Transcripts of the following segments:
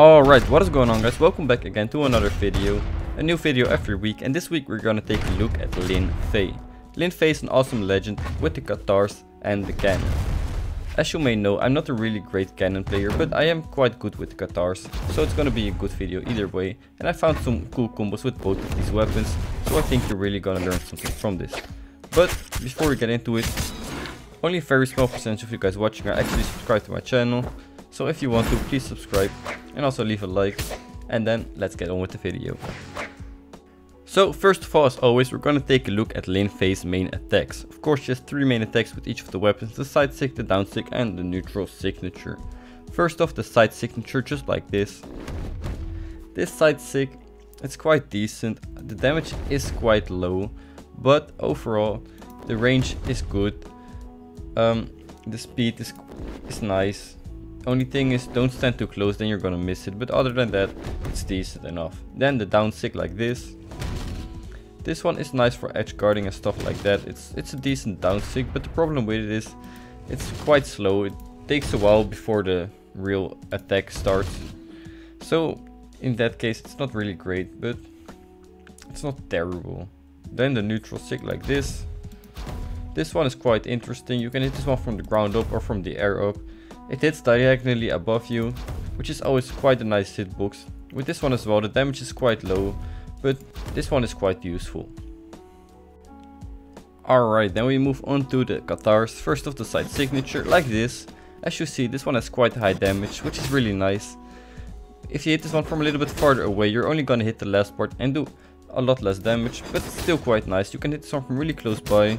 Alright, what is going on guys? Welcome back again to another video. A new video every week and this week we're gonna take a look at Lin Fei. Lin Fei is an awesome legend with the Katars and the cannon. As you may know, I'm not a really great cannon player, but I am quite good with the Katars, so it's gonna be a good video either way. And I found some cool combos with both of these weapons, so I think you're really gonna learn something from this. But before we get into it, only a very small percentage of you guys watching are actually subscribed to my channel, so if you want to, please subscribe and also leave a like. And then let's get on with the video. So first of all, as always, we're gonna take a look at Lin Fei's main attacks. Of course, she has three main attacks with each of the weapons, the side sig, the down sig and the neutral signature. First off, the side signature, just like this. This side sig, it's quite decent. The damage is quite low, but overall, the range is good. Um, the speed is, is nice. Only thing is don't stand too close then you're gonna miss it but other than that it's decent enough. Then the down sig like this. This one is nice for edge guarding and stuff like that. It's it's a decent down sig but the problem with it is it's quite slow. It takes a while before the real attack starts. So in that case it's not really great but it's not terrible. Then the neutral sig like this. This one is quite interesting. You can hit this one from the ground up or from the air up. It hits diagonally above you, which is always quite a nice hitbox. With this one as well, the damage is quite low, but this one is quite useful. Alright, then we move on to the Katars. First of the side signature, like this. As you see, this one has quite high damage, which is really nice. If you hit this one from a little bit farther away, you're only gonna hit the last part and do a lot less damage, but still quite nice. You can hit from really close by.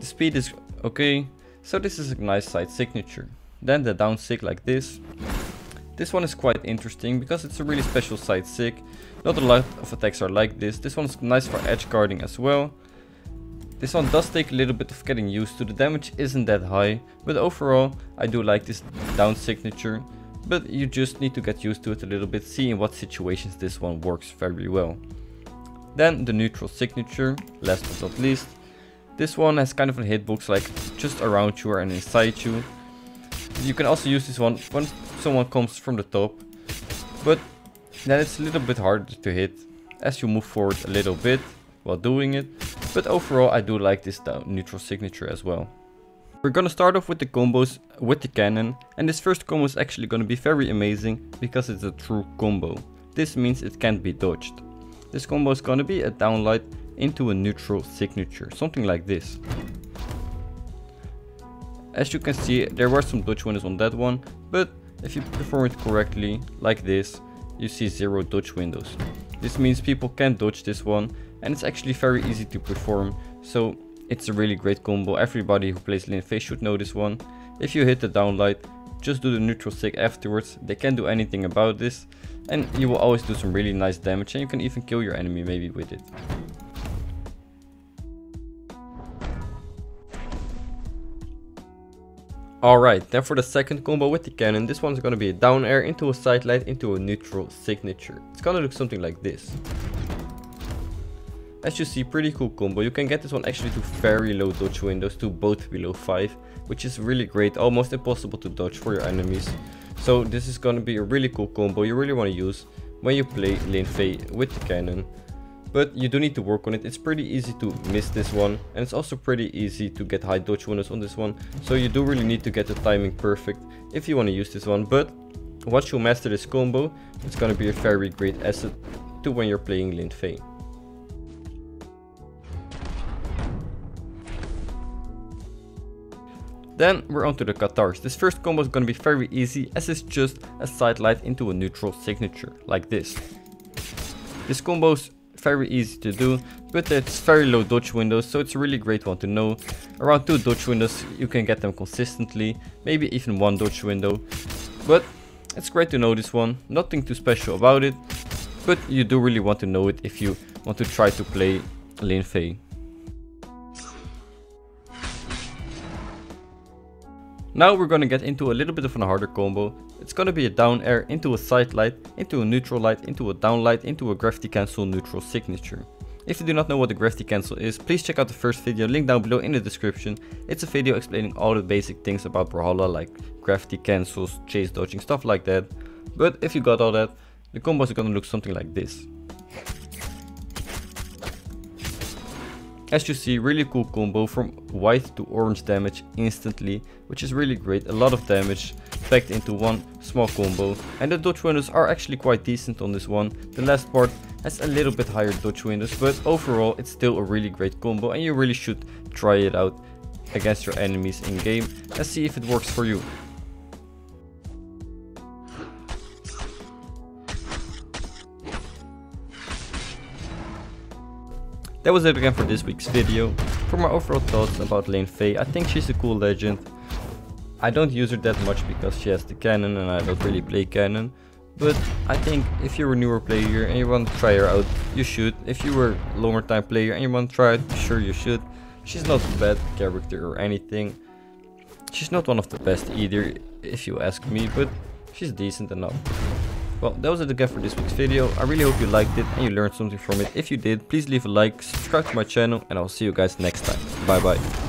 The speed is okay, so this is a nice side signature. Then the down sig like this. This one is quite interesting because it's a really special side sig. Not a lot of attacks are like this. This one's nice for edge guarding as well. This one does take a little bit of getting used to. The damage isn't that high, but overall I do like this down signature. But you just need to get used to it a little bit, see in what situations this one works very well. Then the neutral signature, last but not least. This one has kind of a hitbox like just around you and inside you. You can also use this one when someone comes from the top. But then it's a little bit harder to hit as you move forward a little bit while doing it. But overall I do like this neutral signature as well. We're gonna start off with the combos with the cannon. And this first combo is actually gonna be very amazing because it's a true combo. This means it can't be dodged. This combo is gonna be a downlight into a neutral signature, something like this. As you can see, there were some dodge windows on that one, but if you perform it correctly, like this, you see zero dodge windows. This means people can dodge this one, and it's actually very easy to perform, so it's a really great combo. Everybody who plays Lin Fei should know this one. If you hit the downlight, just do the neutral sig afterwards, they can't do anything about this, and you will always do some really nice damage, and you can even kill your enemy maybe with it. Alright, then for the second combo with the cannon, this one's gonna be a down air into a side light into a neutral signature. It's gonna look something like this. As you see, pretty cool combo. You can get this one actually to very low dodge windows to both below 5, which is really great, almost impossible to dodge for your enemies. So this is gonna be a really cool combo you really wanna use when you play Lin Fei with the cannon. But you do need to work on it. It's pretty easy to miss this one. And it's also pretty easy to get high dodge windows on this one. So you do really need to get the timing perfect if you want to use this one. But once you master this combo, it's going to be a very great asset to when you're playing Lin Fei. Then we're on to the Katars. This first combo is going to be very easy as it's just a side light into a neutral signature, like this. This combo is very easy to do, but it's very low dodge windows, so it's a really great one to know. Around 2 dodge windows you can get them consistently, maybe even 1 dodge window. But it's great to know this one, nothing too special about it, but you do really want to know it if you want to try to play Lin Fei. Now we're gonna get into a little bit of a harder combo. It's gonna be a down air into a side light, into a neutral light, into a down light, into a gravity cancel neutral signature. If you do not know what the gravity cancel is, please check out the first video, link down below in the description. It's a video explaining all the basic things about Brawlhalla like gravity cancels, chase dodging, stuff like that. But if you got all that, the combos are gonna look something like this. As you see, really cool combo from white to orange damage instantly, which is really great, a lot of damage packed into one small combo. And the dodge windows are actually quite decent on this one. The last part has a little bit higher dodge windows, but overall it's still a really great combo and you really should try it out against your enemies in game and see if it works for you. That was it again for this week's video. For my overall thoughts about Lin Fei, I think she's a cool legend. I don't use her that much because she has the cannon and I don't really play cannon. But I think if you're a newer player and you want to try her out, you should. If you were a longer time player and you want to try it, sure you should. She's not a bad character or anything. She's not one of the best either, if you ask me, but she's decent enough. Well, that was it again for this week's video. I really hope you liked it and you learned something from it. If you did, please leave a like, subscribe to my channel, and I'll see you guys next time. Bye bye.